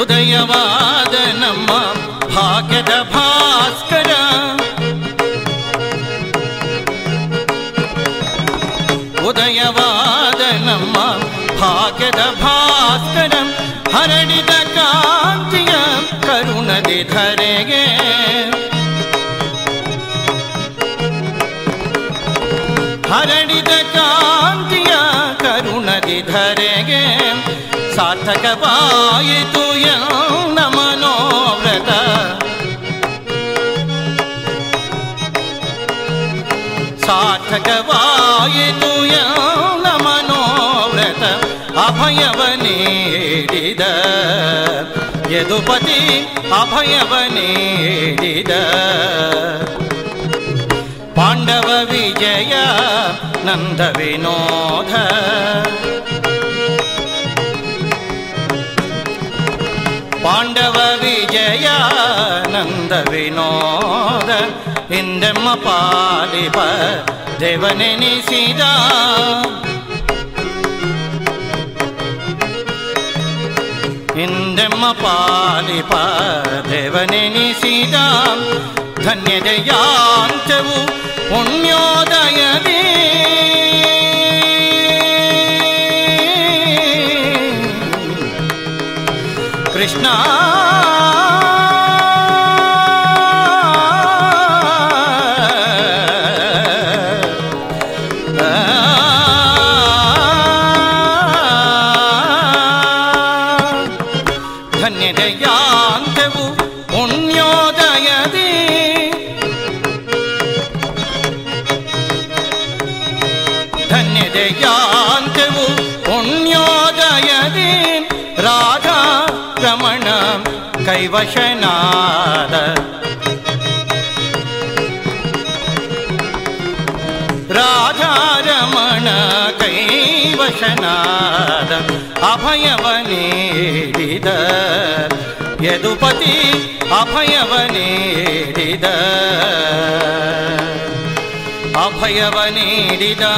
ಉದಯವಾದ ನಮ್ಮ ಭಾಗ್ಯದ ಭಾಸ್ಕರ ಉದಯವಾದ ನಮ್ಮ ಭಾಗ್ಯದ ಭಾಸ್ಕರ ಹರಡಿದ ಕಾಂತಿಯ ಕರುಣದಿ ಧರೆಗೆ ಹರಡಿದ ಕಾಂತಿಯ ಕರುಣದಿ ಧರೆಗೆ यं न मनोव्रत सार्थकवायितु न मनोव्रत अभयवनेडिद यदुपति अभयवनीरिद पाण्डवविजया नन्दविनोद ಪಾಂಡವ ವಿಜಯ ನಂದ ವಿನೋದ ಹಿಂದೆಮ್ಮ ಪಾಲಿಪ ದೇವನೆನಿಸಿದ ಹಿಂದೆಮ್ಮ ಪಾಲಿಪ ದೇವನೆನಿಸಿದ ಧನ್ಯದಯಾಂತವು ಪುಣ್ಯೋದಯದೇ ಕೃಷ್ಣ ಧನ್ಯದಯಾಂತವು ಪುಣ್ಯೋದಯದೇ ಧನ್ಯದಯಾಂತವು ಪುಣ್ಯೋದಯದೇ ರಾಧಾ रमण कैवशनाद। राधारमण कैवशनाद अभयवनीरिद यदुपति अभयवनीरिद अभयवनीरिता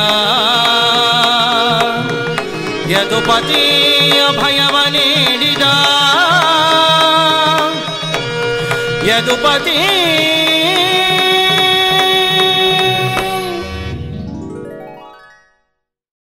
यदुपति अभयवनेडि यदुपति